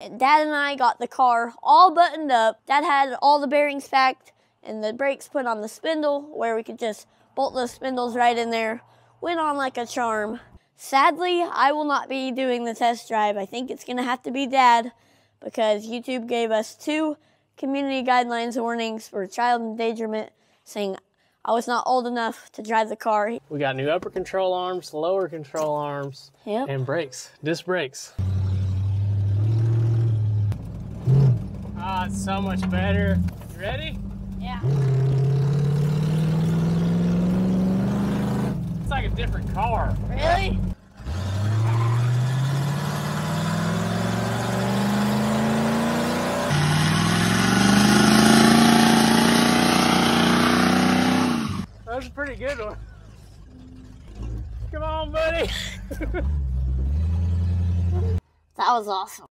And Dad and I got the car all buttoned up. Dad had all the bearings packed and the brakes put on the spindle where we could just bolt the spindles right in there. Went on like a charm. Sadly, I will not be doing the test drive. I think it's going to have to be Dad because YouTube gave us two community guidelines warnings for child endangerment saying I was not old enough to drive the car. We got new upper control arms, lower control arms, Yep. and brakes, disc brakes. It's so much better. You ready? Yeah. It's like a different car. Really? That was a pretty good one. Come on, buddy. That was awesome.